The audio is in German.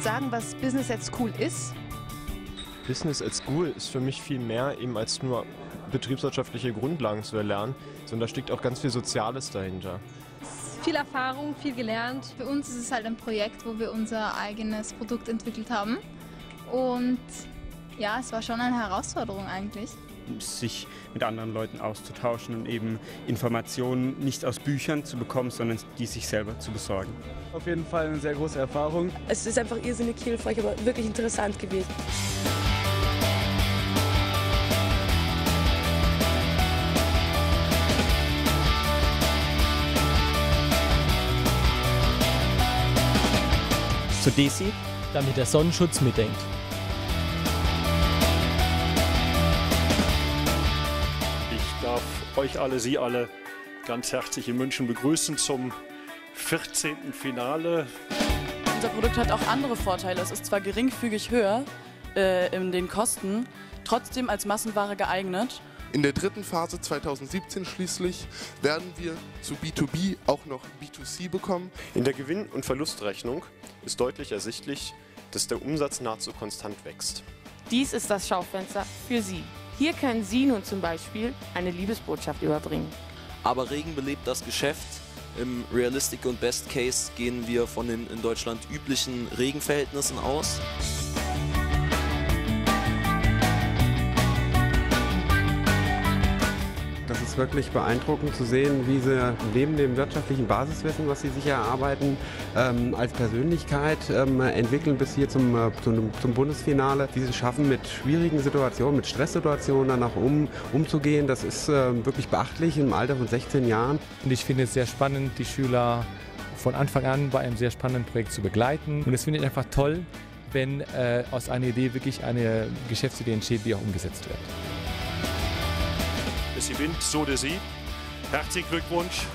sagen, was Business at School ist? Business at School ist für mich viel mehr eben als nur betriebswirtschaftliche Grundlagen zu erlernen, sondern da steckt auch ganz viel Soziales dahinter. Viel Erfahrung, viel gelernt. Für uns ist es halt ein Projekt, wo wir unser eigenes Produkt entwickelt haben. Und ja, es war schon eine Herausforderung eigentlich sich mit anderen Leuten auszutauschen und eben Informationen nicht aus Büchern zu bekommen, sondern die sich selber zu besorgen. Auf jeden Fall eine sehr große Erfahrung. Es ist einfach irrsinnig hilfreich, aber wirklich interessant gewesen. Zu Desi, damit der Sonnenschutz mitdenkt. Darf euch alle, Sie alle ganz herzlich in München begrüßen zum 14. Finale. Unser Produkt hat auch andere Vorteile. Es ist zwar geringfügig höher äh, in den Kosten, trotzdem als Massenware geeignet. In der dritten Phase 2017 schließlich werden wir zu B2B auch noch B2C bekommen. In der Gewinn- und Verlustrechnung ist deutlich ersichtlich, dass der Umsatz nahezu konstant wächst. Dies ist das Schaufenster für Sie. Hier können Sie nun zum Beispiel eine Liebesbotschaft überbringen. Aber Regen belebt das Geschäft. Im Realistic und Best Case gehen wir von den in Deutschland üblichen Regenverhältnissen aus. Ist wirklich beeindruckend zu sehen, wie sie neben dem wirtschaftlichen Basiswissen, was sie sich erarbeiten, ähm, als Persönlichkeit ähm, entwickeln bis hier zum, äh, zum, zum, Bundesfinale. Diese schaffen mit schwierigen Situationen, mit Stresssituationen dann um, umzugehen. Das ist äh, wirklich beachtlich im Alter von 16 Jahren. Und ich finde es sehr spannend, die Schüler von Anfang an bei einem sehr spannenden Projekt zu begleiten. Und das finde ich einfach toll, wenn äh, aus einer Idee wirklich eine Geschäftsidee entsteht, die auch umgesetzt wird. Es gewinnt so der Sie. Herzlichen Glückwunsch.